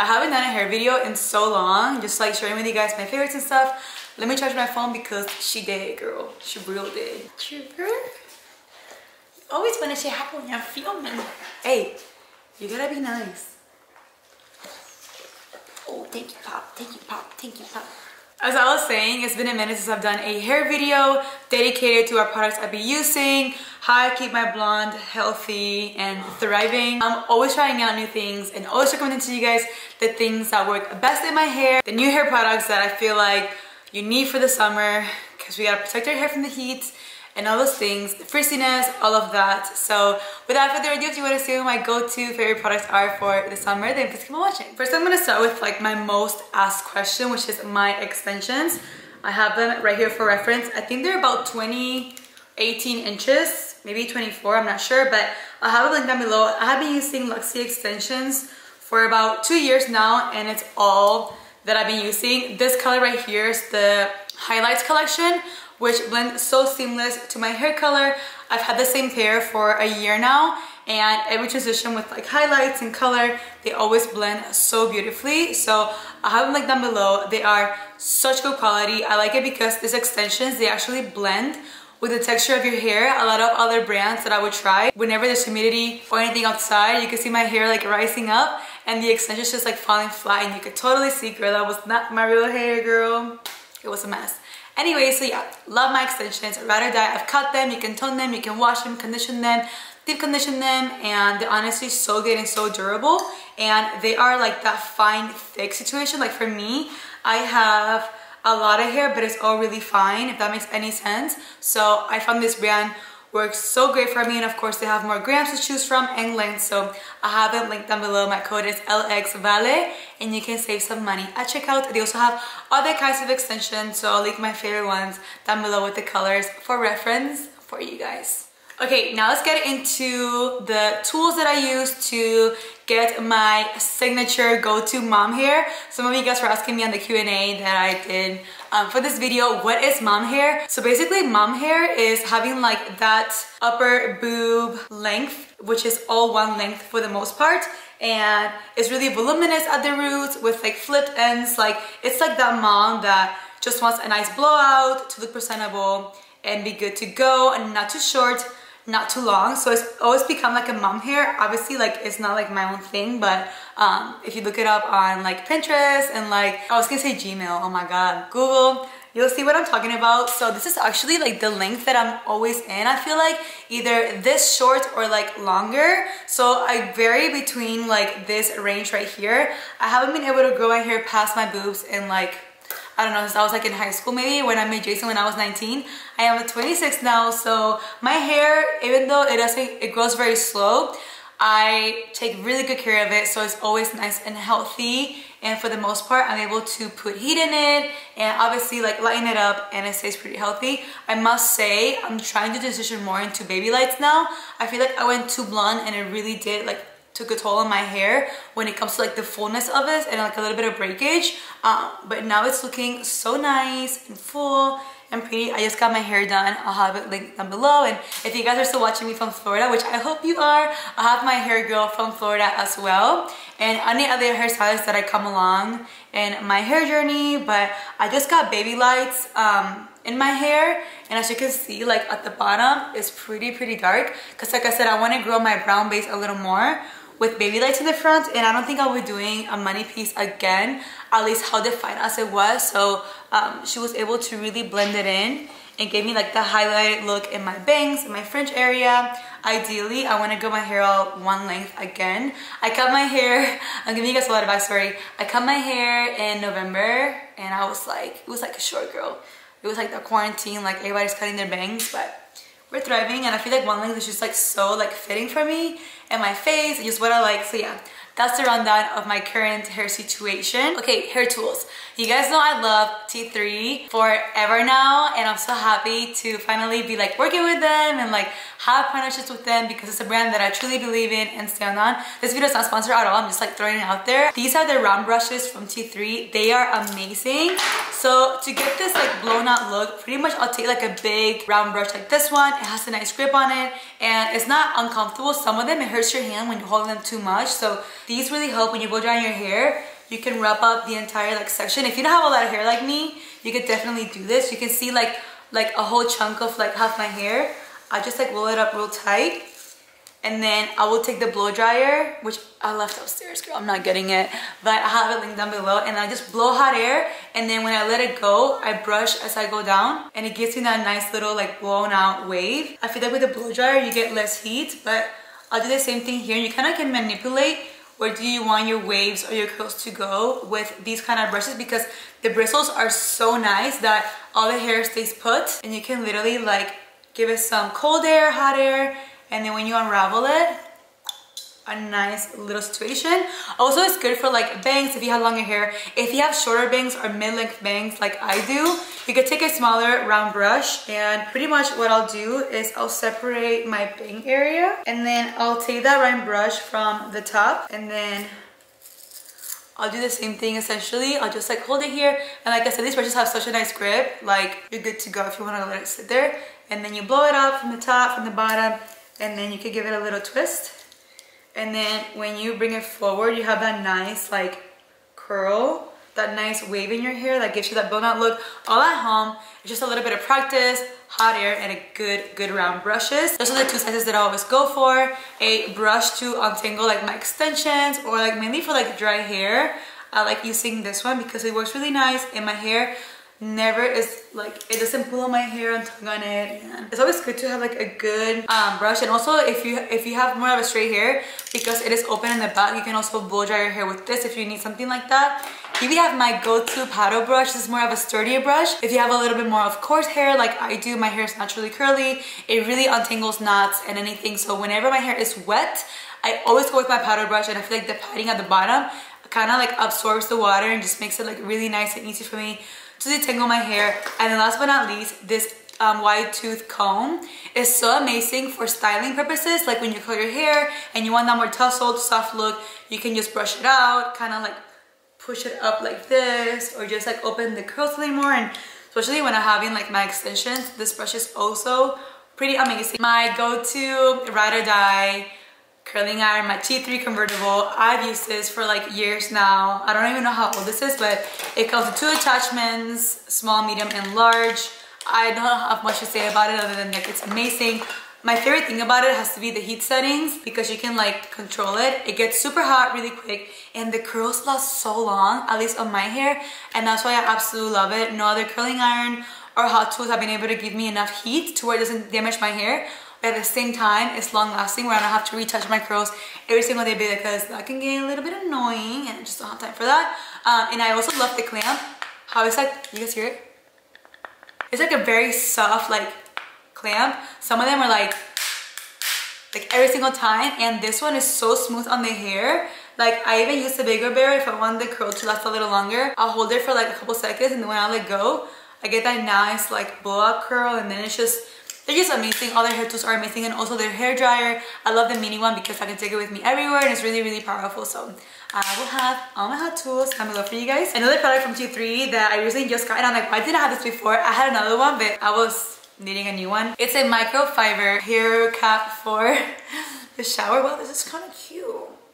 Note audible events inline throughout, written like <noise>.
I haven't done a hair video in so long. Just like sharing with you guys my favorites and stuff. Let me charge my phone because she did, girl. She real did. Trooper. Always want to say happy when you're filming. Hey, you gotta be nice. Oh, thank you, Pop. Thank you, Pop. Thank you, Pop. As I was saying, it's been a minute since I've done a hair video dedicated to our products I've been using, how I keep my blonde healthy and thriving. I'm always trying out new things and always recommending to you guys the things that work best in my hair, the new hair products that I feel like you need for the summer because we gotta protect our hair from the heat and all those things, frizziness, all of that. So without further ado, if you want to see what my go-to favorite products are for the summer, then please keep on watching. First, I'm going to start with like my most asked question, which is my extensions. I have them right here for reference. I think they're about 20, 18 inches, maybe 24, I'm not sure, but I'll have a link down below. I have been using Luxy extensions for about two years now, and it's all that I've been using. This color right here is the Highlights collection, which blend so seamless to my hair color. I've had the same pair for a year now and every transition with like highlights and color, they always blend so beautifully. So I have them like down below. They are such good quality. I like it because these extensions, they actually blend with the texture of your hair. A lot of other brands that I would try, whenever there's humidity or anything outside, you can see my hair like rising up and the extensions just like falling flat and you could totally see, girl, that was not my real hair, girl. It was a mess. Anyway, so yeah, love my extensions. Ride or die. I've cut them, you can tone them, you can wash them, condition them, deep condition them, and they're honestly so good and so durable. And they are like that fine, thick situation. Like for me, I have a lot of hair, but it's all really fine, if that makes any sense. So I found this brand works so great for me and of course they have more grams to choose from and length so I have it linked down below. My code is LXVALE and you can save some money at checkout. They also have other kinds of extensions so I'll link my favorite ones down below with the colors for reference for you guys Okay, now let's get into the tools that I use to get my signature go-to mom hair. Some of you guys were asking me on the Q&A that I did um, for this video, what is mom hair? So basically mom hair is having like that upper boob length, which is all one length for the most part. And it's really voluminous at the roots with like flipped ends. Like it's like that mom that just wants a nice blowout to look presentable and be good to go and not too short not too long so it's always become like a mom hair. Obviously like it's not like my own thing but um, if you look it up on like Pinterest and like I was gonna say Gmail oh my god Google you'll see what I'm talking about. So this is actually like the length that I'm always in I feel like either this short or like longer. So I vary between like this range right here. I haven't been able to grow my hair past my boobs in like I don't know, since I was like in high school maybe when I met Jason when I was 19. I am 26 now, so my hair, even though it doesn't, it grows very slow, I take really good care of it so it's always nice and healthy and for the most part I'm able to put heat in it and obviously like lighten it up and it stays pretty healthy. I must say I'm trying to transition more into baby lights now. I feel like I went too blonde and it really did like took a toll on my hair when it comes to like the fullness of it and like a little bit of breakage um, but now it's looking so nice and full and pretty. I just got my hair done. I'll have it linked down below. And if you guys are still watching me from Florida, which I hope you are, I have my hair girl from Florida as well. And any other hairstylists that I come along in my hair journey. But I just got baby lights um, in my hair. And as you can see, like at the bottom, it's pretty, pretty dark. Because like I said, I want to grow my brown base a little more with baby lights in the front and I don't think I'll be doing a money piece again at least how defined as it was. So um, she was able to really blend it in and gave me like the highlighted look in my bangs in my fringe area. Ideally I want to go my hair out one length again. I cut my hair <laughs> I'm giving you guys a lot of backstory. I cut my hair in November and I was like it was like a short girl. It was like the quarantine like everybody's cutting their bangs but we're thriving and I feel like one length is just like so like fitting for me and my face. And just what I like so yeah that's the rundown of my current hair situation. Okay, hair tools. You guys know I love T3 forever now and I'm so happy to finally be like working with them and like have partnerships with them because it's a brand that I truly believe in and stand on. This video is not sponsored at all, I'm just like throwing it out there. These are the round brushes from T3. They are amazing. So to get this like blown out look, pretty much I'll take like a big round brush like this one. It has a nice grip on it and it's not uncomfortable. Some of them, it hurts your hand when you hold them too much. So these really help when you blow dry your hair. You can wrap up the entire like section. If you don't have a lot of hair like me, you could definitely do this. You can see like like a whole chunk of like half my hair. I just like roll it up real tight and then I will take the blow dryer, which I left upstairs, girl. I'm not getting it, but I have it linked down below. And I just blow hot air. And then when I let it go, I brush as I go down. And it gives me that nice little like blown out wave. I feel like with the blow dryer, you get less heat, but I'll do the same thing here. You kind of can manipulate where do you want your waves or your curls to go with these kind of brushes because the bristles are so nice that all the hair stays put and you can literally like give it some cold air, hot air, and then when you unravel it a nice little situation also it's good for like bangs if you have longer hair if you have shorter bangs or mid-length bangs like I do you could take a smaller round brush and pretty much what I'll do is I'll separate my bang area and then I'll take that round brush from the top and then I'll do the same thing essentially. I'll just like hold it here. And like I said, these brushes have such a nice grip. Like you're good to go if you want to let it sit there. And then you blow it up from the top, from the bottom, and then you could give it a little twist. And then when you bring it forward you have that nice like curl that nice wave in your hair that gives you that blown out look. All at home it's just a little bit of practice hot air and a good good round brushes. Those are the two sizes that i always go for. A brush to untangle like my extensions or like mainly for like dry hair. I like using this one because it works really nice in my hair never is like it doesn't pull on my hair and tug on it. And it's always good to have like a good um, brush. And also if you if you have more of a straight hair because it is open in the back you can also blow dry your hair with this if you need something like that. Here we have my go-to paddle brush. This is more of a sturdier brush. If you have a little bit more of coarse hair like I do my hair is naturally curly. It really untangles knots and anything. So whenever my hair is wet I always go with my paddle brush. And I feel like the padding at the bottom kind of like absorbs the water and just makes it like really nice and easy for me to detangle my hair. And then last but not least, this um, wide tooth comb is so amazing for styling purposes. Like when you curl your hair and you want that more tousled, soft look, you can just brush it out, kind of like push it up like this, or just like open the curls a little more. And especially when I'm having like my extensions, this brush is also pretty amazing. My go-to ride or die curling iron, my T3 convertible. I've used this for like years now. I don't even know how old this is, but it comes with two attachments, small, medium, and large. I don't have much to say about it other than like it's amazing. My favorite thing about it has to be the heat settings because you can like control it. It gets super hot really quick and the curls last so long, at least on my hair. And that's why I absolutely love it. No other curling iron or hot tools have been able to give me enough heat to where it doesn't damage my hair but at the same time it's long lasting where I don't have to retouch my curls every single day because that can get a little bit annoying and I just don't have time for that. Um, and I also love the clamp how it's like you guys hear it? It's like a very soft like clamp some of them are like like every single time and this one is so smooth on the hair. Like I even use the bigger bear if I want the curl to last a little longer. I'll hold it for like a couple seconds and then when I let go I get that nice like blowout curl and then it's just they're just amazing. All their hair tools are amazing and also their hair dryer. I love the mini one because I can take it with me everywhere and it's really, really powerful. So uh, I will have all my hot tools down below for you guys. Another product from T3 that I recently just got and I'm like, why didn't I have this before? I had another one, but I was needing a new one. It's a microfiber hair cap for <laughs> the shower. Well, this is kind of cute.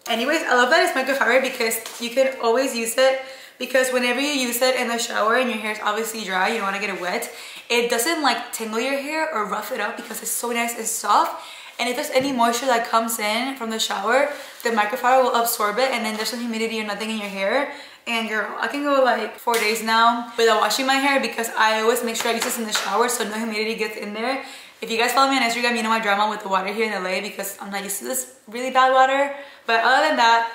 Anyways, I love that it's microfiber because you can always use it because whenever you use it in the shower and your hair is obviously dry, you don't want to get it wet, it doesn't like tingle your hair or rough it up because it's so nice and soft. And if there's any moisture that comes in from the shower, the microfiber will absorb it and then there's no humidity or nothing in your hair. And girl, I can go like four days now without washing my hair because I always make sure I use this in the shower so no humidity gets in there. If you guys follow me on Instagram, you know my drama with the water here in LA because I'm not used to this really bad water. But other than that,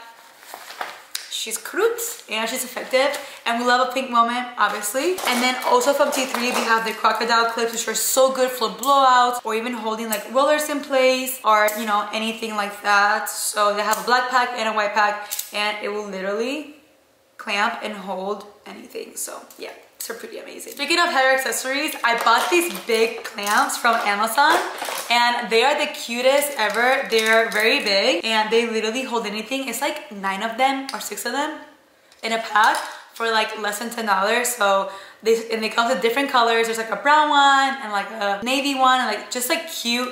she's cute and she's effective and we love a pink moment obviously. And then also from T3 we have the crocodile clips which are so good for blowouts or even holding like rollers in place or you know anything like that. So they have a black pack and a white pack and it will literally clamp and hold anything. So yeah they're pretty amazing. Speaking of hair accessories, I bought these big clamps from Amazon and they are the cutest ever. They're very big and they literally hold anything. It's like nine of them or six of them in a pack for like less than $10. So they, and they come with different colors. There's like a brown one and like a navy one and like just like cute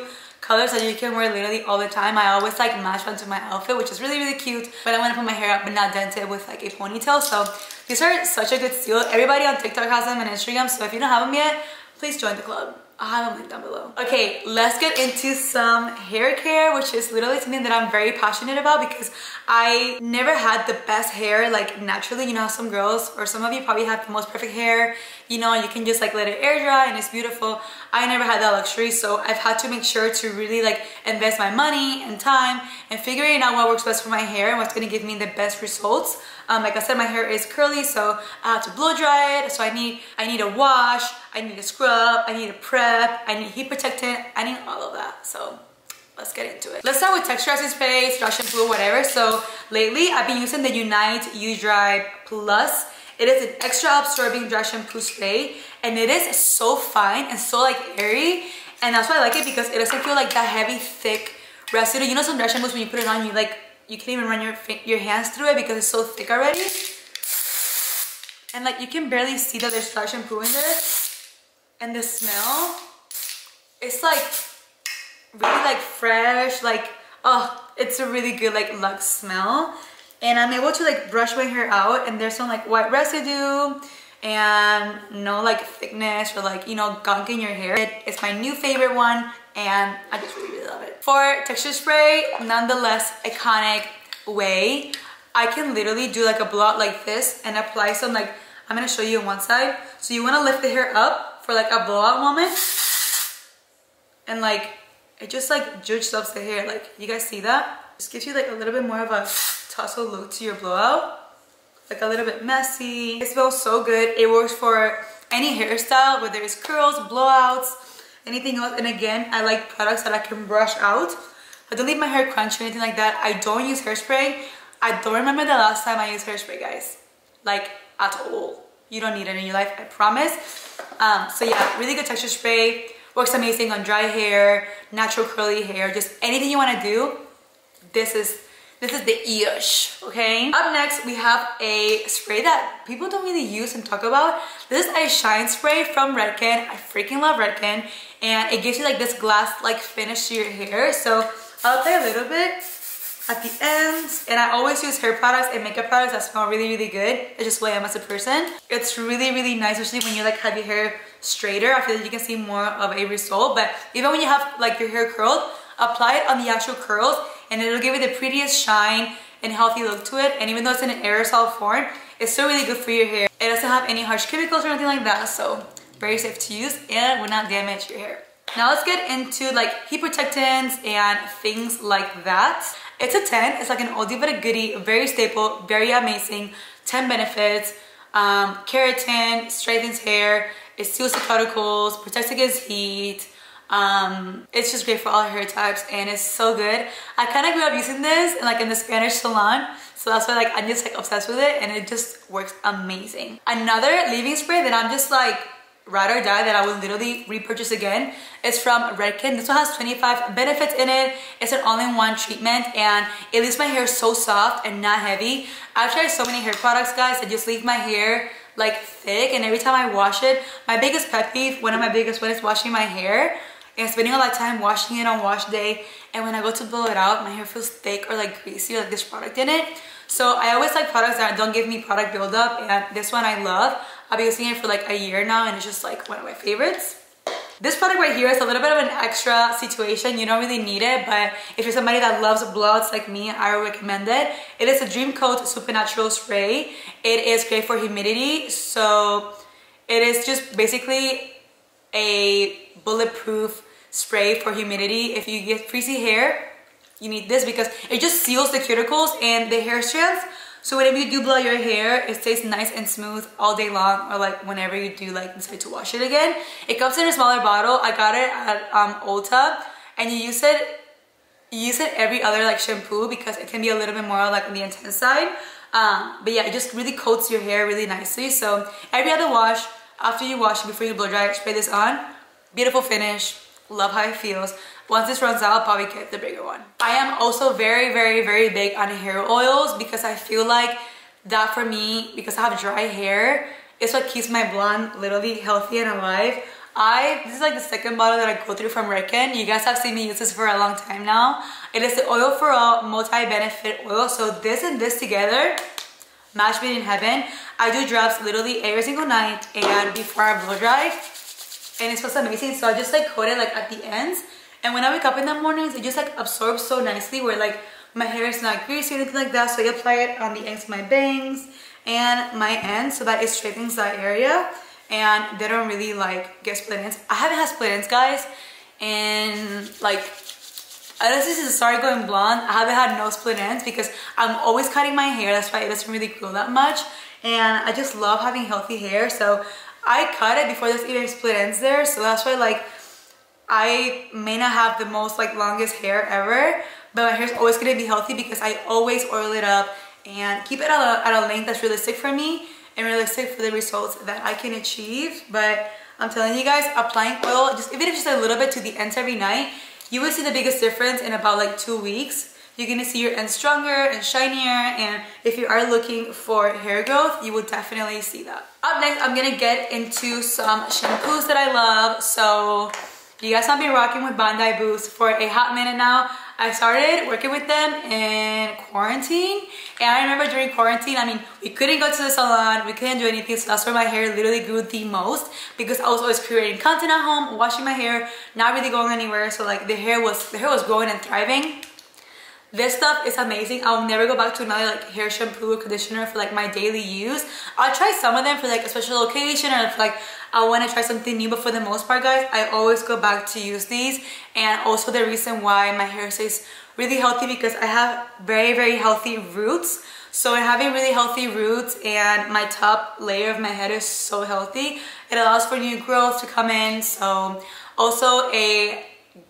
colors that you can wear literally all the time. I always like match onto my outfit, which is really, really cute. But I want to put my hair up but not dented with like a ponytail. So these are such a good steal. Everybody on TikTok has them and Instagram. So if you don't have them yet, please join the club. I'll have them linked down below. Okay, let's get into some hair care, which is literally something that I'm very passionate about because I never had the best hair like naturally. You know some girls or some of you probably have the most perfect hair. You know, you can just like let it air dry and it's beautiful. I never had that luxury, so I've had to make sure to really like invest my money and time and figuring out what works best for my hair and what's gonna give me the best results. Um, like I said, my hair is curly, so I have to blow dry it. So I need, I need a wash, I need a scrub, I need a prep, I need heat protectant, I need all of that. So let's get into it. Let's start with texturizing spray, dry shampoo, whatever. So lately I've been using the Unite U-Dry Plus. It is an extra absorbing dry shampoo spray and it is so fine and so like airy. And that's why I like it because it doesn't feel like that heavy, thick residue. You know some dry shampoos when you put it on, you like you can't even run your, your hands through it because it's so thick already. And like you can barely see that there's dry shampoo in there. And the smell, it's like really like fresh, like, oh, it's a really good like luxe smell. And I'm able to like brush my hair out and there's some like white residue and no like thickness or like, you know, gunk in your hair. It's my new favorite one and I just really, really love it. For texture spray, nonetheless iconic Ouai, I can literally do like a blot like this and apply some like, I'm gonna show you on one side. So you wanna lift the hair up for like a blowout moment and like, it just like judge ups the hair. Like, you guys see that? Just gives you like a little bit more of a tussle look to your blowout. Like a little bit messy. It smells so good. It works for any hairstyle, whether it's curls, blowouts, anything else. And again, I like products that I can brush out. I don't leave my hair crunchy or anything like that. I don't use hairspray. I don't remember the last time I used hairspray, guys. Like, at all. You don't need it in your life, I promise. Um, so yeah, really good texture spray. Works amazing on dry hair, natural curly hair, just anything you want to do. This is this is the Ish, okay? Up next, we have a spray that people don't really use and talk about. This is a shine spray from Redken. I freaking love Redken. And it gives you like this glass-like finish to your hair. So I'll apply a little bit at the ends. And I always use hair products and makeup products that smell really, really good. It's just who I am as a person. It's really, really nice, especially when you like have your hair straighter. I feel like you can see more of a result. But even when you have like your hair curled, apply it on the actual curls and it'll give you the prettiest shine and healthy look to it. And even though it's in an aerosol form, it's still really good for your hair. It doesn't have any harsh chemicals or anything like that, so very safe to use and will not damage your hair. Now let's get into like heat protectants and things like that. It's a 10, it's like an oldie but a goodie, very staple, very amazing, 10 benefits, um, keratin, straightens hair, it seals the cuticles, protects against heat, um, it's just great for all hair types and it's so good. I kind of grew up using this in, like in the Spanish salon. So that's why like I'm just like obsessed with it and it just works amazing. Another leave-in spray that I'm just like ride or die that I will literally repurchase again is from Redken. This one has 25 benefits in it. It's an all-in-one treatment and it leaves my hair so soft and not heavy. I've tried so many hair products guys that just leave my hair like thick and every time I wash it, my biggest pet peeve, one of my biggest one is washing my hair and spending a lot of time washing it on wash day and when I go to blow it out my hair feels thick or like greasy or like this product in it so I always like products that don't give me product buildup and this one I love I've been using it for like a year now and it's just like one of my favorites this product right here is a little bit of an extra situation. You don't really need it, but if you're somebody that loves blowouts like me, I recommend it. It is a Dream Coat Supernatural Spray. It is great for humidity. So it is just basically a bulletproof spray for humidity. If you get frizzy hair, you need this because it just seals the cuticles and the hair strands So whenever you do blow your hair, it stays nice and smooth all day long or like whenever you do like decide to wash it again. It comes in a smaller bottle. I got it at um, Ulta and you use it you use it every other like shampoo because it can be a little bit more like on the intense side. Um, but yeah, it just really coats your hair really nicely. So every other wash, after you wash it, before you blow dry spray this on. Beautiful finish. Love how it feels. Once this runs out, I'll probably get the bigger one. I am also very, very, very big on hair oils because I feel like that for me, because I have dry hair, is what keeps my blonde literally healthy and alive. I, this is like the second bottle that I go through from Redken. You guys have seen me use this for a long time now. It is the Oil for All Multi-Benefit Oil. So this and this together, match made in heaven. I do drops literally every single night and before I blow dry. And it smells amazing. So I just like coat it like at the ends and when I wake up in the mornings, it just like absorbs so nicely where like my hair is not greasy or anything like that. So I apply it on the ends of my bangs and my ends so that it straightens that area and they don't really like get split ends. I haven't had split ends guys and like unless this is started going blonde, I haven't had no split ends because I'm always cutting my hair. That's why it doesn't really grow that much. And I just love having healthy hair. So I cut it before this even split ends there. So that's why like I may not have the most like longest hair ever, but my hair is always gonna be healthy because I always oil it up and keep it at a, at a length that's realistic for me and realistic for the results that I can achieve. But I'm telling you guys, applying oil, just even if just a little bit to the ends every night, you will see the biggest difference in about like two weeks. You're gonna see your ends stronger and shinier and if you are looking for hair growth, you will definitely see that. Up next, I'm gonna get into some shampoos that I love. So you guys have been rocking with Bondi Boost for a hot minute now. I started working with them in quarantine and I remember during quarantine, I mean, we couldn't go to the salon, we couldn't do anything, so that's where my hair literally grew the most because I was always creating content at home, washing my hair, not really going anywhere, so like the hair was, the hair was growing and thriving. This stuff is amazing. I'll never go back to another like hair shampoo or conditioner for like my daily use. I'll try some of them for like a special occasion or if like I want to try something new but for the most part guys I always go back to use these and also the reason why my hair stays really healthy because I have very very healthy roots so having really healthy roots and my top layer of my head is so healthy it allows for new growth to come in so also a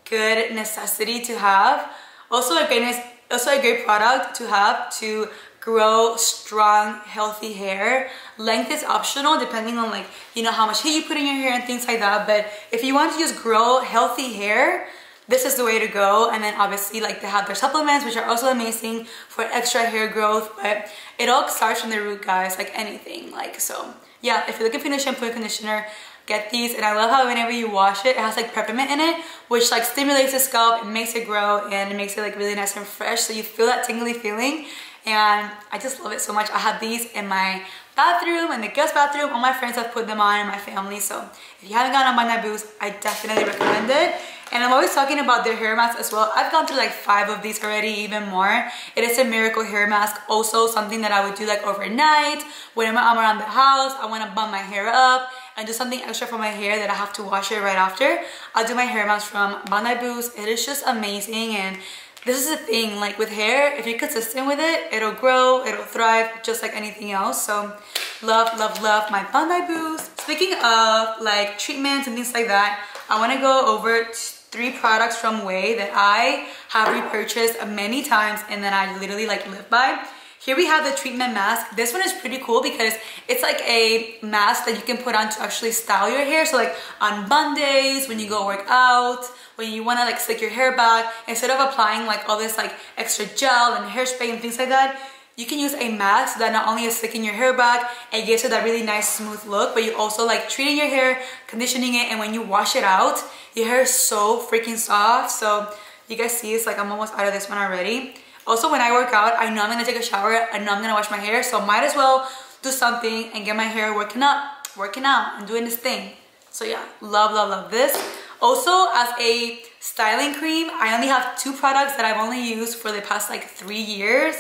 good necessity to have also a great also a great product to have to grow strong healthy hair. Length is optional depending on like you know how much heat you put in your hair and things like that. But if you want to just grow healthy hair this is the way to go. And then obviously like they have their supplements which are also amazing for extra hair growth. But it all starts from the root guys like anything. Like so yeah if you're looking for a shampoo and conditioner get these and I love how whenever you wash it it has like peppermint in it which like stimulates the scalp and makes it grow and it makes it like really nice and fresh so you feel that tingly feeling and I just love it so much. I have these in my bathroom and the guest bathroom. All my friends have put them on in my family. So if you haven't gone on Bondi Boost, I definitely recommend it. And I'm always talking about their hair masks as well. I've gone through like five of these already, even more. It is a miracle hair mask. Also something that I would do like overnight. Whenever I'm around the house, I want to bump my hair up and do something extra for my hair that I have to wash it right after. I'll do my hair mask from Bondi Boost. It is just amazing and this is the thing like with hair if you're consistent with it it'll grow it'll thrive just like anything else so love love love my Bondi Boost speaking of like treatments and things like that I want to go over three products from Ouai that I have repurchased many times and then I literally like live by here we have the treatment mask. This one is pretty cool because it's like a mask that you can put on to actually style your hair. So like on Mondays, when you go work out, when you wanna like slick your hair back, instead of applying like all this like extra gel and hairspray and things like that, you can use a mask that not only is slicking your hair back and gives it that really nice smooth look, but you also like treating your hair, conditioning it, and when you wash it out, your hair is so freaking soft. So you guys see it's like I'm almost out of this one already. Also, when I work out, I know I'm gonna take a shower, I know I'm gonna wash my hair, so might as well do something and get my hair working up, working out, and doing this thing. So yeah, love, love, love this. Also, as a styling cream, I only have two products that I've only used for the past like three years.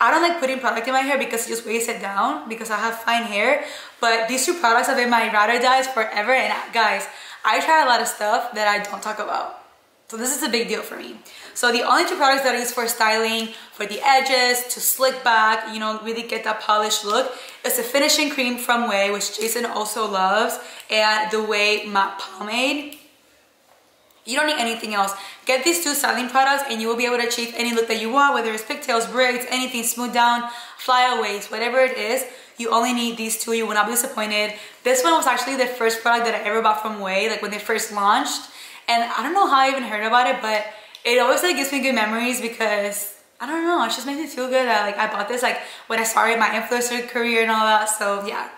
I don't like putting product in my hair because it just weighs it down because I have fine hair. But these two products have been my or dies forever. And guys, I try a lot of stuff that I don't talk about So this is a big deal for me. So the only two products that I use for styling, for the edges, to slick back, you know, really get that polished look, is the finishing cream from Ouai, which Jason also loves, and the Ouai matte pomade. You don't need anything else. Get these two styling products and you will be able to achieve any look that you want, whether it's pigtails, braids, anything, smooth down, flyaways, whatever it is. You only need these two, you will not be disappointed. This one was actually the first product that I ever bought from Ouai, like when they first launched. And I don't know how I even heard about it, but it always like gives me good memories because I don't know, it just makes me feel good that like I bought this like when I started my influencer career and all that. So yeah,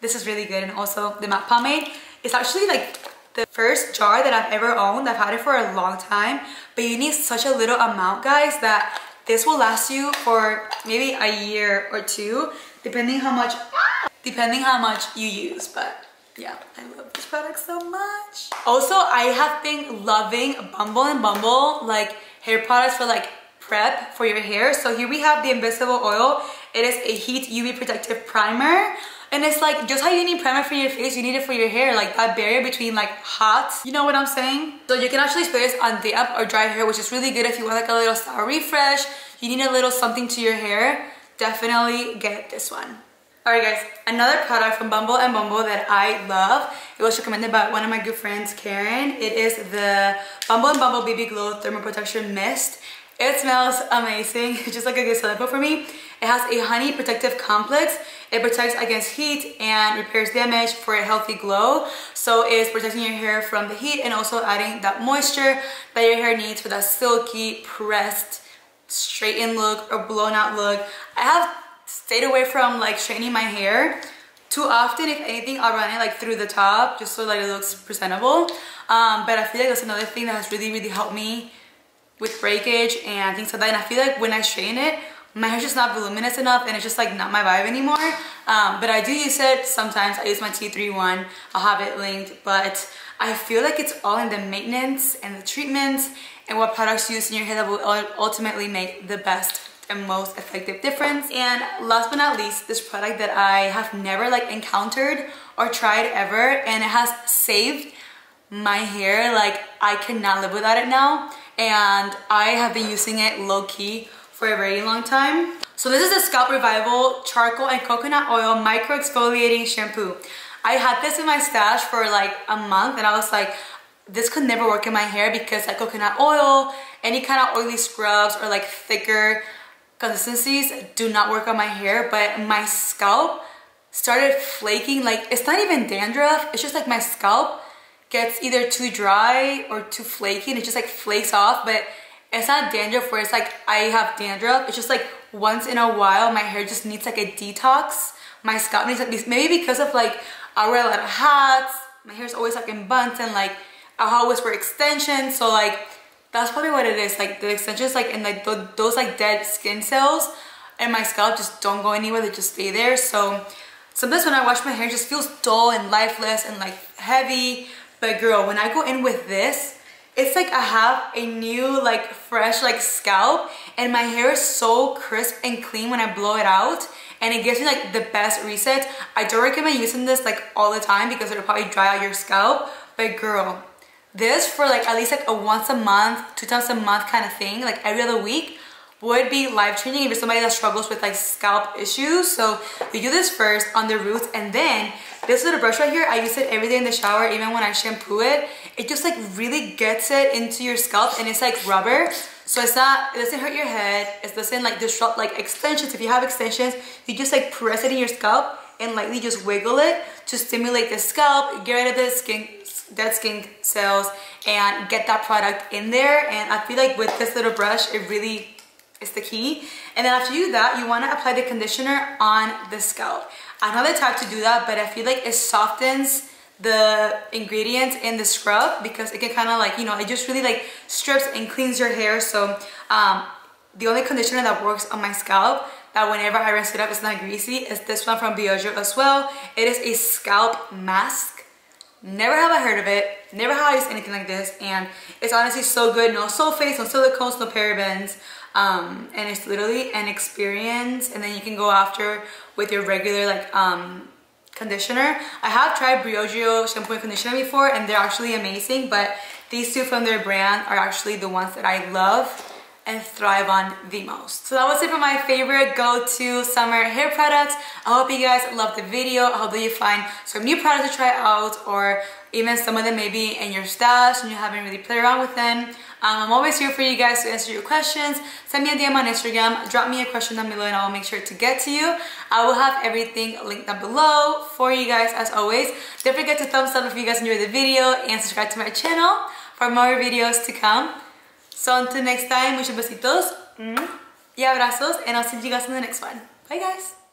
this is really good. And also the matte pomade, it's actually like the first jar that I've ever owned. I've had it for a long time, but you need such a little amount, guys, that this will last you for maybe a year or two, depending how much, depending how much you use, but yeah, I love this product so much. Also, I have been loving Bumble and Bumble, like hair products for like prep for your hair. So here we have the Invisible Oil. It is a heat UV protective primer. And it's like, just how you need primer for your face, you need it for your hair. Like that barrier between like hot, you know what I'm saying? So you can actually spray this on damp or dry hair, which is really good if you want like a little style refresh. You need a little something to your hair. Definitely get this one. Alright guys, another product from Bumble and Bumble that I love. It was recommended by one of my good friends, Karen. It is the Bumble and Bumble BB Glow Thermal Protection Mist. It smells amazing, <laughs> just like a good selling for me. It has a honey protective complex. It protects against heat and repairs damage for a healthy glow. So it's protecting your hair from the heat and also adding that moisture that your hair needs for that silky, pressed, straightened look or blown out look. I have stayed away from like straightening my hair too often. If anything, I'll run it like through the top just so that it looks presentable. Um, but I feel like that's another thing that has really, really helped me with breakage and things like that. And I feel like when I straighten it, my hair's just not voluminous enough and it's just like not my vibe anymore. Um, but I do use it sometimes. I use my T3 one. I'll have it linked. But I feel like it's all in the maintenance and the treatments and what products you use in your hair that will ultimately make the best and most effective difference. And last but not least, this product that I have never like encountered or tried ever and it has saved my hair. Like I cannot live without it now. And I have been using it low-key for a very long time. So this is the Scalp Revival Charcoal and Coconut Oil Micro Exfoliating Shampoo. I had this in my stash for like a month and I was like, this could never work in my hair because like coconut oil, any kind of oily scrubs or like thicker consistencies do not work on my hair, but my scalp started flaking. Like it's not even dandruff, it's just like my scalp gets either too dry or too flaky and it just like flakes off, but it's not dandruff where it's like I have dandruff. It's just like once in a while my hair just needs like a detox. My scalp needs like maybe because of like I wear a lot of hats. My hair's always like in buns and like I always wear extensions. So like that's probably what it is. Like the extensions like and like th those like dead skin cells and my scalp just don't go anywhere. They just stay there. So sometimes when I wash my hair it just feels dull and lifeless and like heavy. But girl, when I go in with this, it's like I have a new like fresh like scalp and my hair is so crisp and clean when I blow it out and it gives me like the best reset. I don't recommend using this like all the time because it'll probably dry out your scalp but girl this for like at least like a once a month two times a month kind of thing like every other week would be life-changing if you're somebody that struggles with like scalp issues so you do this first on the roots and then this little brush right here, I use it every day in the shower, even when I shampoo it. It just like really gets it into your scalp and it's like rubber. So it's not, it doesn't hurt your head. It doesn't like disrupt like extensions. If you have extensions, you just like press it in your scalp and lightly just wiggle it to stimulate the scalp, get rid of the skin, dead skin cells and get that product in there. And I feel like with this little brush, it really is the key. And then after you do that, you wanna apply the conditioner on the scalp. I know the type to do that, but I feel like it softens the ingredients in the scrub because it can kind of like, you know, it just really like strips and cleans your hair. So um, the only conditioner that works on my scalp that whenever I rinse it up, it's not greasy, is this one from Briogeo as well. It is a scalp mask. Never have I heard of it. Never have I used anything like this. And it's honestly so good. No sulfates, no silicones, no parabens. Um, and it's literally an experience. And then you can go after with your regular like um, conditioner. I have tried Briogeo shampoo and conditioner before and they're actually amazing, but these two from their brand are actually the ones that I love and thrive on the most. So that was it for my favorite go-to summer hair products. I hope you guys loved the video. I hope that you find some new products to try out or even some of them maybe in your stash and you haven't really played around with them. Um, I'm always here for you guys to answer your questions. Send me a DM on Instagram, drop me a question down below and I will make sure to get to you. I will have everything linked down below for you guys as always. Don't forget to thumbs up if you guys enjoyed the video and subscribe to my channel for more videos to come. So until next time, muchos besitos y abrazos and I'll see you guys in the next one. Bye guys!